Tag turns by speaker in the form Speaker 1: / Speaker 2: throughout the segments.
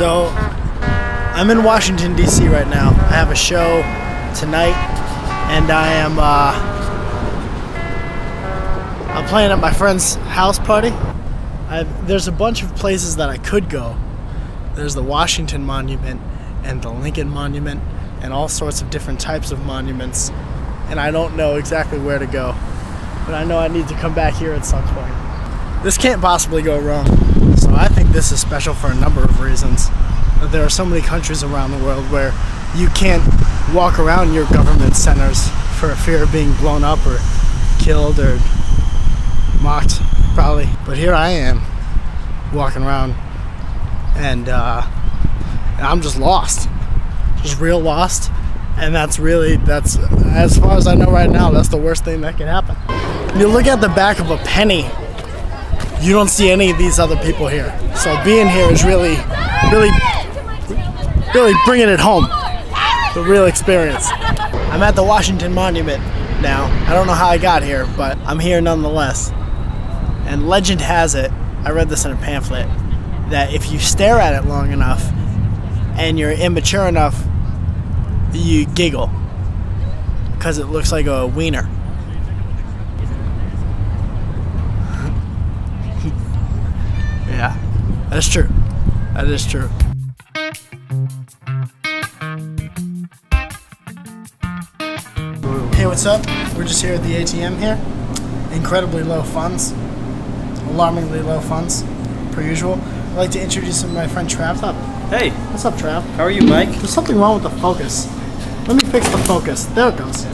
Speaker 1: So, I'm in Washington D.C. right now. I have a show tonight, and I am uh, I'm playing at my friend's house party. I've, there's a bunch of places that I could go. There's the Washington Monument and the Lincoln Monument and all sorts of different types of monuments, and I don't know exactly where to go. But I know I need to come back here at some point. This can't possibly go wrong. I think this is special for a number of reasons. There are so many countries around the world where you can't walk around your government centers for fear of being blown up or killed or mocked, probably. But here I am, walking around, and, uh, and I'm just lost, just real lost. And that's really, that's, as far as I know right now, that's the worst thing that can happen. You look at the back of a penny, you don't see any of these other people here. So being here is really, really, really bringing it home. The real experience. I'm at the Washington Monument now. I don't know how I got here, but I'm here nonetheless. And legend has it, I read this in a pamphlet, that if you stare at it long enough and you're immature enough, you giggle. Because it looks like a wiener. yeah, that's true. That is true. Hey, what's up? We're just here at the ATM here. Incredibly low funds. Alarmingly low funds, per usual. I'd like to introduce my friend Trav. What's up?
Speaker 2: Hey,
Speaker 1: What's up, Trav?
Speaker 2: how are you, Mike?
Speaker 1: There's something wrong with the focus. Let me fix the focus. There it goes.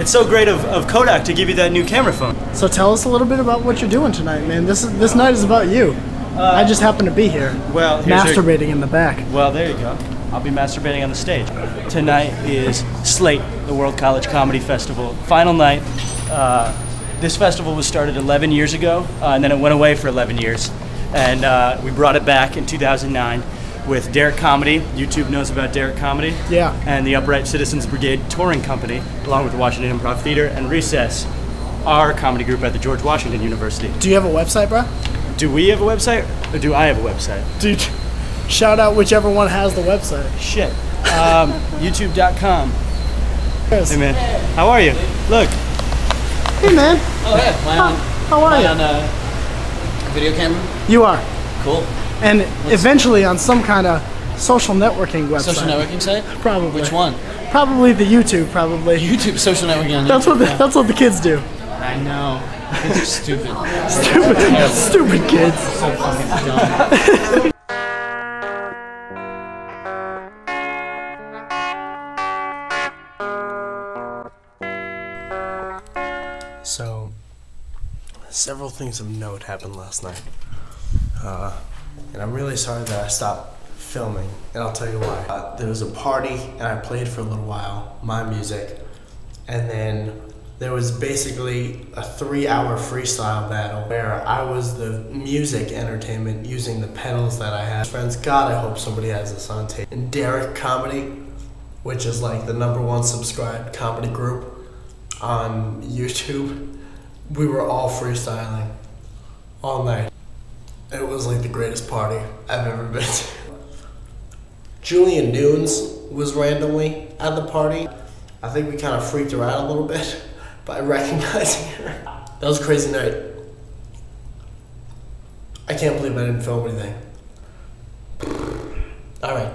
Speaker 2: It's so great of, of Kodak to give you that new camera phone.
Speaker 1: So tell us a little bit about what you're doing tonight, man. This is this night is about you. I just happen to be here,
Speaker 2: Well,
Speaker 1: masturbating in the back.
Speaker 2: Well, there you go. I'll be masturbating on the stage. Tonight is Slate, the World College Comedy Festival. Final night. Uh, this festival was started 11 years ago, uh, and then it went away for 11 years. And uh, we brought it back in 2009 with Derrick Comedy. YouTube knows about Derrick Comedy.
Speaker 1: Yeah.
Speaker 2: And the Upright Citizens Brigade Touring Company, along with the Washington Improv Theater and Recess, our comedy group at the George Washington University.
Speaker 1: Do you have a website, bro?
Speaker 2: Do we have a website, or do I have a website?
Speaker 1: Dude, shout out whichever one has the website.
Speaker 2: Shit. Um, YouTube.com.
Speaker 1: Yes.
Speaker 2: Hey man, how are you? Look,
Speaker 1: Hey, man.
Speaker 3: Oh yeah, am I on,
Speaker 1: How are
Speaker 3: am I
Speaker 1: you?
Speaker 3: on a video camera?
Speaker 1: You are.
Speaker 3: Cool.
Speaker 1: And eventually on some kind of social networking website.
Speaker 3: Social networking site?
Speaker 1: Probably.
Speaker 3: Which one?
Speaker 1: Probably the YouTube, probably.
Speaker 3: YouTube social networking on
Speaker 1: That's what the,
Speaker 3: YouTube.
Speaker 1: that's what the kids do.
Speaker 3: I know. Stupid.
Speaker 1: Stupid, stupid kids.
Speaker 3: so fucking dumb.
Speaker 1: So, several things of note happened last night. Uh, and I'm really sorry that I stopped filming, and I'll tell you why. Uh, there was a party, and I played for a little while, my music, and then there was basically a three hour freestyle battle where I was the music entertainment using the pedals that I had. Friends, God, I hope somebody has this on tape. And Derrick Comedy, which is like the number one subscribed comedy group on YouTube, we were all freestyling all night. It was like the greatest party I've ever been to. Julia Nunes was randomly at the party. I think we kind of freaked her out a little bit by recognizing her. That was a crazy night. I can't believe I didn't film anything. All right.